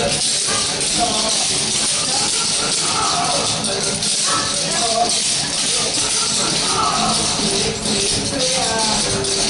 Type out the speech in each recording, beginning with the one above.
Thank you.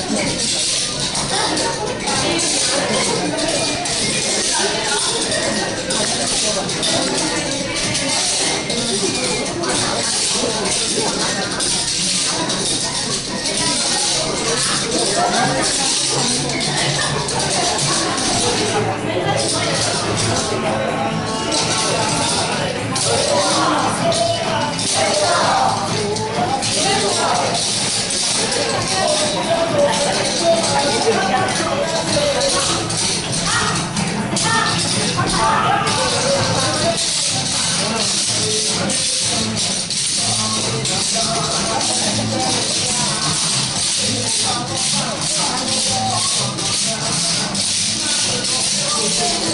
Thank you. はい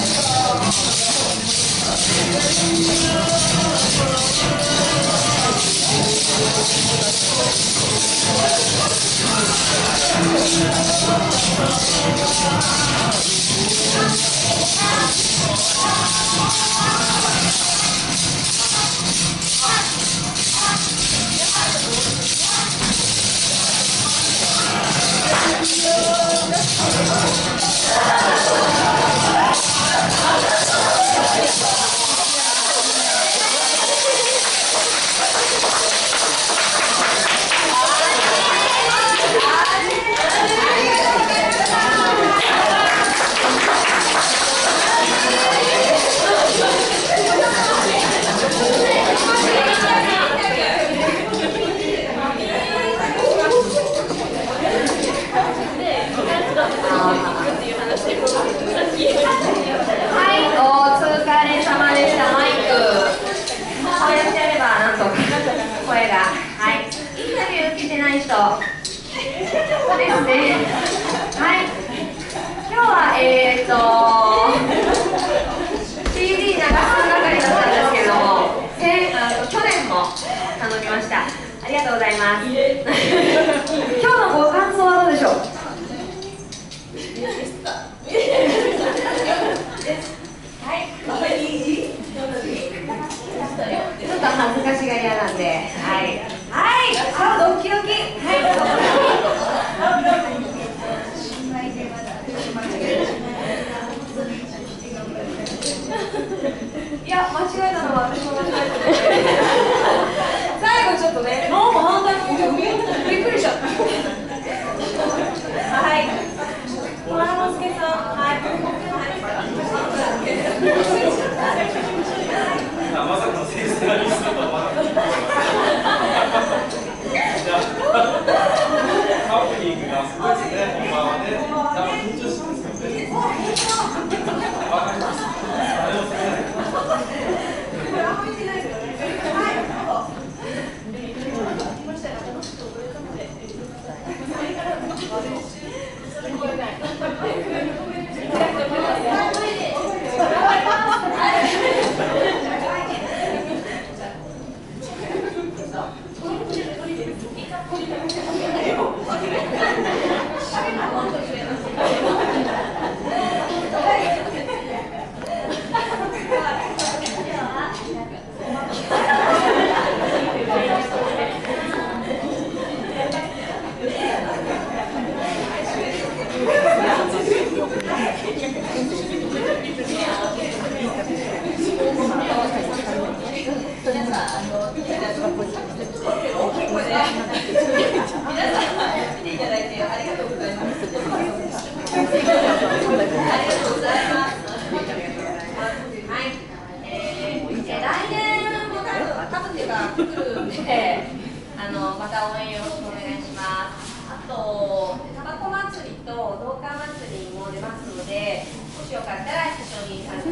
た応援よろしくお願いします。あと、タバコ祭りと農家祭りも出ますので、もしよかったら一緒に参加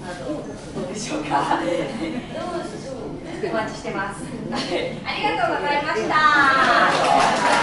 などどうでしょうか？お待ちしてます。ありがとうございました。